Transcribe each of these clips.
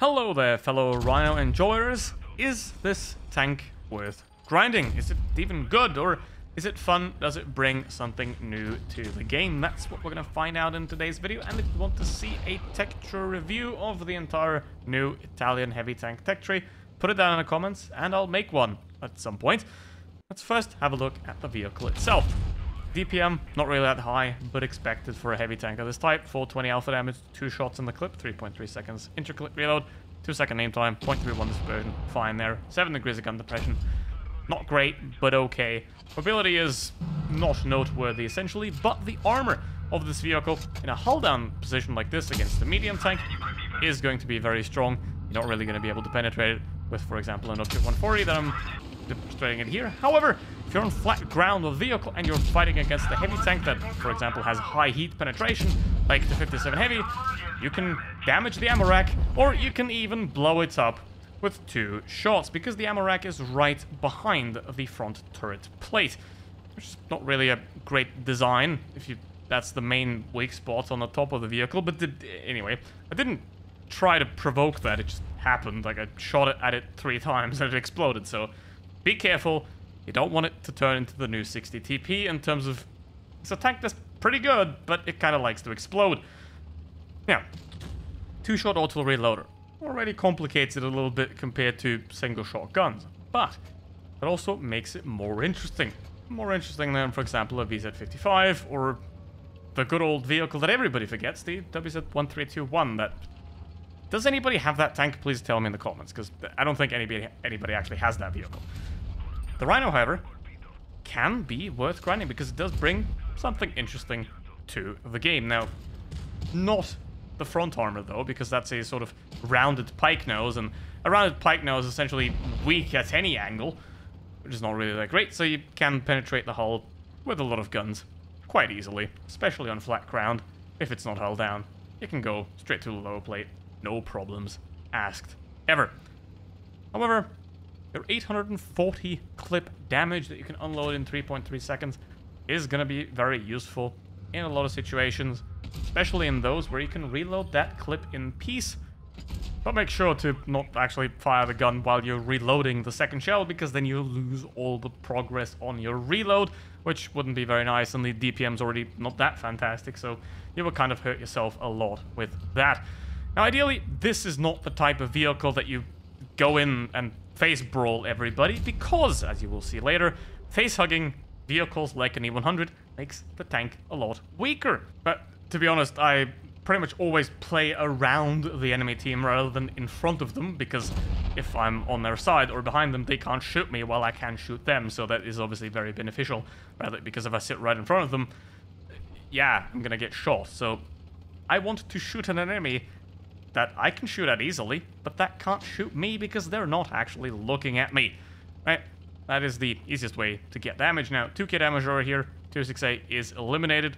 Hello there, fellow Rhino enjoyers. Is this tank worth grinding? Is it even good, or is it fun? Does it bring something new to the game? That's what we're going to find out in today's video. And if you want to see a tech tree review of the entire new Italian heavy tank tech tree, put it down in the comments, and I'll make one at some point. Let's first have a look at the vehicle itself. DPM, not really that high, but expected for a heavy tank of this type. 420 alpha damage, 2 shots in the clip, 3.3 seconds interclip reload, 2 second aim time, 0.31 dispersion, fine there. 7 degrees of gun depression, not great, but okay. Mobility is not noteworthy essentially, but the armor of this vehicle in a hull down position like this against the medium tank is going to be very strong. You're not really going to be able to penetrate it with, for example, an Object 140 that I'm demonstrating it here. However, if you're on flat ground of vehicle and you're fighting against a heavy tank that, for example, has high heat penetration, like the 57 Heavy, you can damage the ammo rack, or you can even blow it up with two shots, because the ammo rack is right behind the front turret plate, which is not really a great design, if you that's the main weak spot on the top of the vehicle, but did, anyway, I didn't try to provoke that, it just happened, like I shot it at it three times and it exploded, so be careful. You don't want it to turn into the new 60 TP in terms of... It's a tank that's pretty good, but it kind of likes to explode. Now, two-shot auto reloader already complicates it a little bit compared to single-shot guns, but it also makes it more interesting. More interesting than, for example, a VZ-55 or the good old vehicle that everybody forgets, the WZ-1321 that... Does anybody have that tank? Please tell me in the comments, because I don't think anybody anybody actually has that vehicle. The Rhino, however, can be worth grinding because it does bring something interesting to the game. Now, not the front armor though, because that's a sort of rounded pike nose, and a rounded pike nose is essentially weak at any angle, which is not really that great, so you can penetrate the hull with a lot of guns quite easily, especially on flat ground, if it's not hull down. You can go straight to the lower plate, no problems asked, ever. However, your 840 clip damage that you can unload in 3.3 seconds is going to be very useful in a lot of situations, especially in those where you can reload that clip in peace. But make sure to not actually fire the gun while you're reloading the second shell, because then you lose all the progress on your reload, which wouldn't be very nice, and the DPM's already not that fantastic, so you will kind of hurt yourself a lot with that. Now, ideally, this is not the type of vehicle that you go in and face brawl everybody because, as you will see later, face hugging vehicles like an E100 makes the tank a lot weaker. But to be honest, I pretty much always play around the enemy team rather than in front of them because if I'm on their side or behind them, they can't shoot me while I can shoot them. So that is obviously very beneficial. Rather, because if I sit right in front of them, yeah, I'm gonna get shot. So I want to shoot an enemy that I can shoot at easily, but that can't shoot me because they're not actually looking at me. Right? That is the easiest way to get damage. Now, 2k damage over here, 268 is eliminated.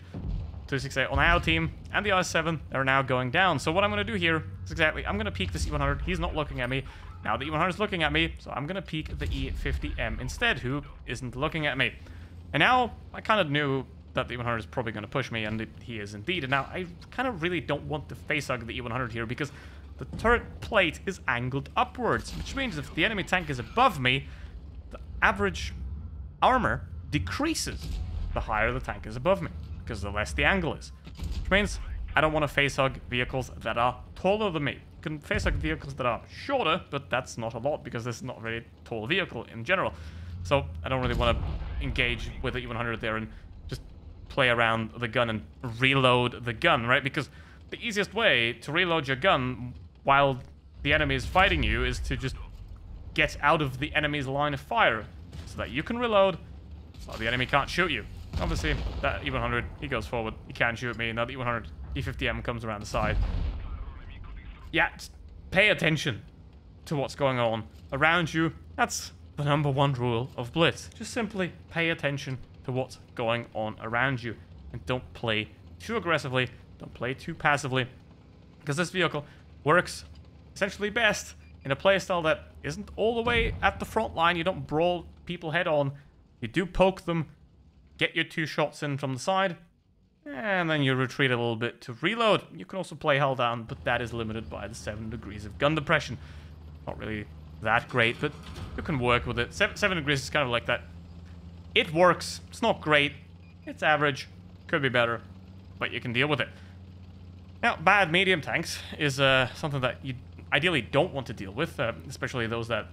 268 on our team, and the I-7 are now going down. So what I'm going to do here is exactly, I'm going to peek the E100. He's not looking at me. Now the E100 is looking at me, so I'm going to peek the E50M instead, who isn't looking at me. And now, I kind of knew that the E100 is probably going to push me, and it, he is indeed. And now, I kind of really don't want to face hug the E100 here, because the turret plate is angled upwards, which means if the enemy tank is above me, the average armor decreases the higher the tank is above me, because the less the angle is. Which means I don't want to face hug vehicles that are taller than me. You can face hug vehicles that are shorter, but that's not a lot, because this is not a very tall vehicle in general. So I don't really want to engage with the E100 there and play around the gun and reload the gun, right? Because the easiest way to reload your gun while the enemy is fighting you is to just get out of the enemy's line of fire so that you can reload so the enemy can't shoot you. Obviously, that E100, he goes forward. He can't shoot me. Now the E100, E50M comes around the side. Yeah, pay attention to what's going on around you. That's the number one rule of Blitz. Just simply pay attention to what's going on around you. And don't play too aggressively, don't play too passively, because this vehicle works essentially best in a playstyle that isn't all the way at the front line. You don't brawl people head on. You do poke them, get your two shots in from the side, And then you retreat a little bit to reload. You can also play hull down, but that is limited by the 7 degrees of gun depression. Not really that great, but you can work with it. 7, seven degrees is kind of like that. It works. It's not great. It's average. Could be better, but you can deal with it. Now, bad medium tanks is uh, something that you ideally don't want to deal with, uh, especially those that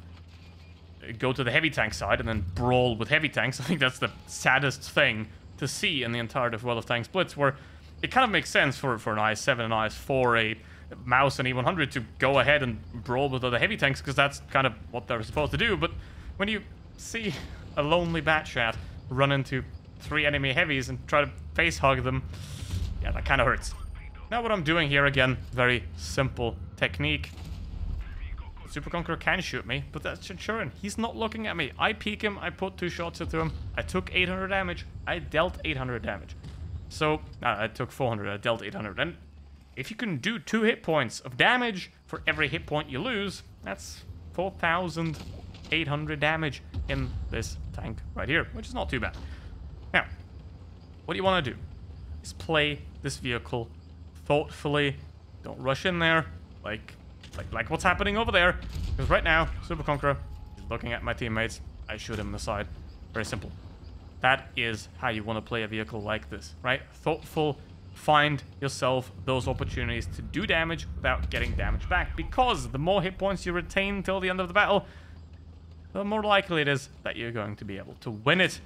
go to the heavy tank side and then brawl with heavy tanks. I think that's the saddest thing to see in the entire World of Tanks Blitz, where it kind of makes sense for, for an IS-7 and IS-4, a Maus and E100 to go ahead and brawl with other heavy tanks, because that's kind of what they're supposed to do. But when you see a lonely Batchat run into three enemy heavies and try to face hug them, yeah, that kind of hurts. Now what I'm doing here again, very simple technique. Super Conqueror can shoot me, but that's insurance. He's not looking at me. I peek him, I put two shots into him, I took 800 damage, I dealt 800 damage. So, uh, I took 400, I dealt 800. And if you can do two hit points of damage for every hit point you lose, that's 4,800 damage in this tank right here, which is not too bad. Now, what do you want to do is play this vehicle thoughtfully. Don't rush in there, like like, like what's happening over there. Because right now, Super Conqueror is looking at my teammates. I shoot him in the side. Very simple. That is how you want to play a vehicle like this, right? Thoughtful, find yourself those opportunities to do damage without getting damage back. Because the more hit points you retain till the end of the battle, the more likely it is that you're going to be able to win it.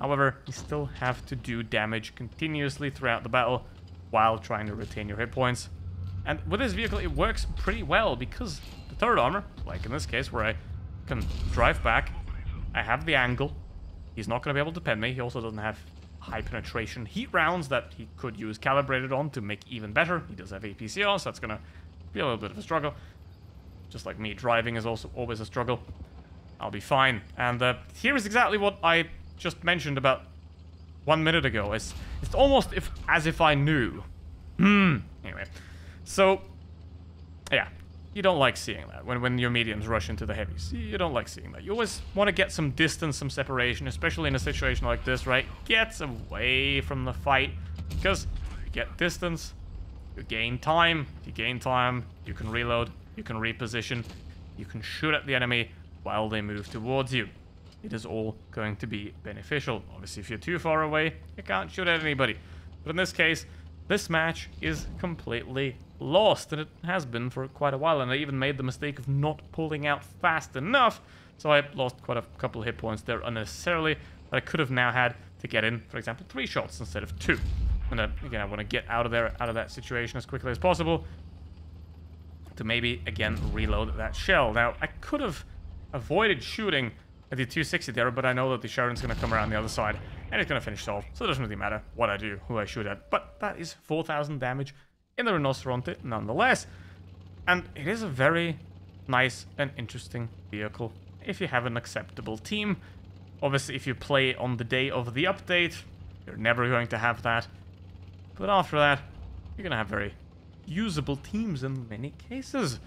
However, you still have to do damage continuously throughout the battle while trying to retain your hit points. And with this vehicle, it works pretty well because the third armor, like in this case where I can drive back, I have the angle. He's not going to be able to pin me. He also doesn't have high penetration heat rounds that he could use calibrated on to make even better. He does have APCR, so that's going to be a little bit of a struggle. Just like me, driving is also always a struggle. I'll be fine. And uh, here is exactly what I just mentioned about one minute ago. It's, it's almost if as if I knew. Hmm. Anyway. So, yeah, you don't like seeing that when, when your mediums rush into the heavies. You don't like seeing that. You always want to get some distance, some separation, especially in a situation like this, right? Get away from the fight, because you get distance, you gain time. If you gain time, you can reload, you can reposition, you can shoot at the enemy while they move towards you. It is all going to be beneficial. Obviously, if you're too far away, you can't shoot at anybody. But in this case, this match is completely lost, and it has been for quite a while, and I even made the mistake of not pulling out fast enough, so I lost quite a couple of hit points there unnecessarily that I could have now had to get in, for example, three shots instead of two. And uh, again, I want to get out of there, out of that situation as quickly as possible to maybe, again, reload that shell. Now, I could have avoided shooting at the 260 there, but I know that the Sharon's going to come around the other side, and it's going to finish off, so it doesn't really matter what I do, who I shoot at. But that is 4,000 damage in the Rinoceronte nonetheless. And it is a very nice and interesting vehicle if you have an acceptable team. Obviously, if you play on the day of the update, you're never going to have that. But after that, you're going to have very usable teams in many cases.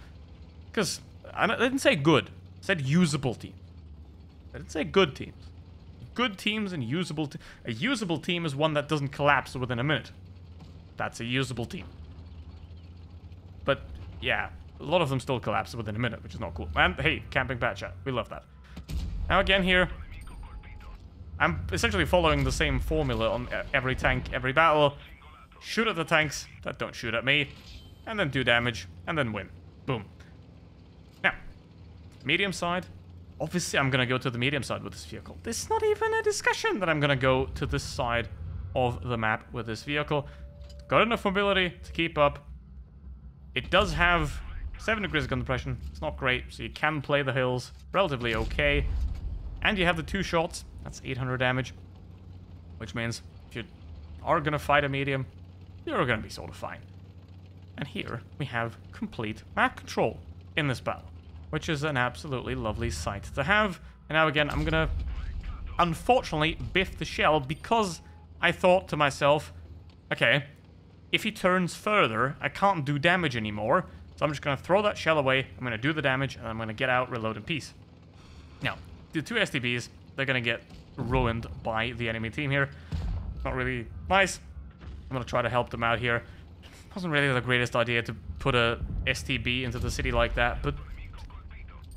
Because I didn't say good, said usable teams. I didn't say good teams. Good teams and usable... a usable team is one that doesn't collapse within a minute. That's a usable team. But, yeah, a lot of them still collapse within a minute, which is not cool. And, hey, camping Batchat. We love that. Now, again here, I'm essentially following the same formula on every tank, every battle. Shoot at the tanks that don't shoot at me, and then do damage, and then win. Boom. Medium side, Obviously, I'm going to go to the medium side with this vehicle. There's not even a discussion that I'm going to go to this side of the map with this vehicle. Got enough mobility to keep up. It does have 7 degrees of gun depression. It's not great, so you can play the hills relatively okay. And you have the two shots. That's 800 damage. Which means if you are going to fight a medium, you're going to be sort of fine. And here we have complete map control in this battle which is an absolutely lovely sight to have. And now again, I'm gonna, unfortunately, biff the shell because I thought to myself, okay, if he turns further, I can't do damage anymore, so I'm just gonna throw that shell away, I'm gonna do the damage, and I'm gonna get out, reload in peace. Now, the two STBs, they're gonna get ruined by the enemy team here. Not really nice. I'm gonna try to help them out here. Wasn't really the greatest idea to put a STB into the city like that, but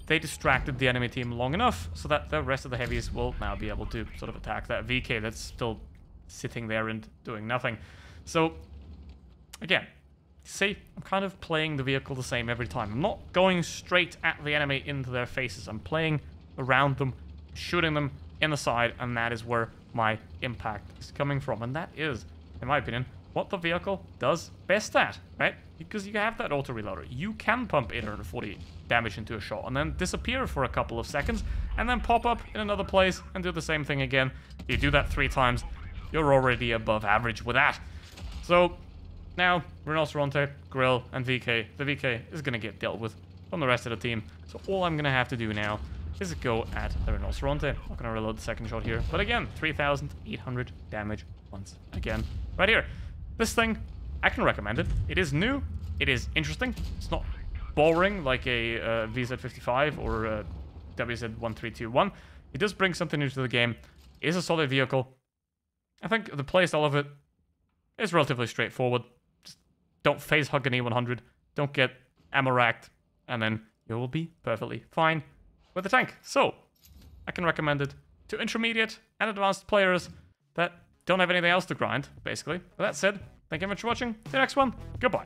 they distracted the enemy team long enough so that the rest of the heavies will now be able to sort of attack that VK that's still sitting there and doing nothing. So, again, see, I'm kind of playing the vehicle the same every time. I'm not going straight at the enemy into their faces. I'm playing around them, shooting them in the side, and that is where my impact is coming from. And that is, in my opinion, what the vehicle does best at, right? Because you have that auto reloader. You can pump 840 damage into a shot and then disappear for a couple of seconds and then pop up in another place and do the same thing again. You do that three times, you're already above average with that. So now, Rinoceronte, Grill, and VK. The VK is going to get dealt with from the rest of the team. So all I'm going to have to do now is go at the Rinoceronte. I'm going to reload the second shot here. But again, 3,800 damage once again. Right here. This thing, I can recommend it. It is new. It is interesting. It's not boring like a uh, VZ55 or a WZ1321. It does bring something new to the game. It is a solid vehicle. I think the playstyle of it is relatively straightforward. Just don't phase hug an E100. Don't get ammo racked. And then you will be perfectly fine with the tank. So, I can recommend it to intermediate and advanced players that don't have anything else to grind, basically. That said, thank you very much for watching. See you next one. Goodbye.